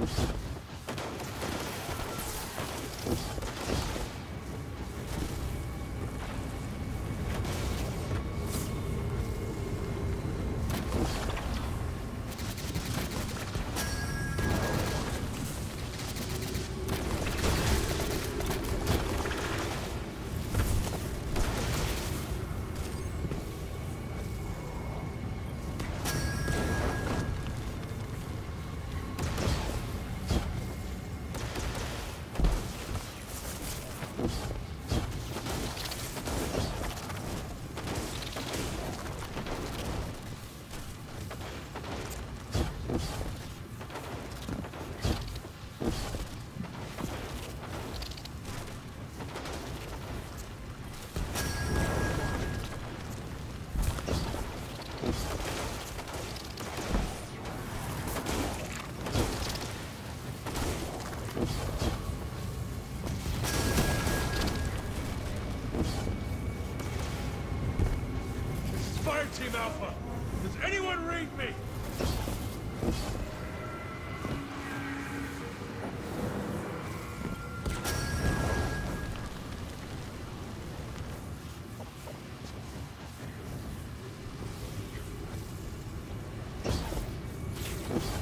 Thank Thank you. Team Alpha. Does anyone read me? Thank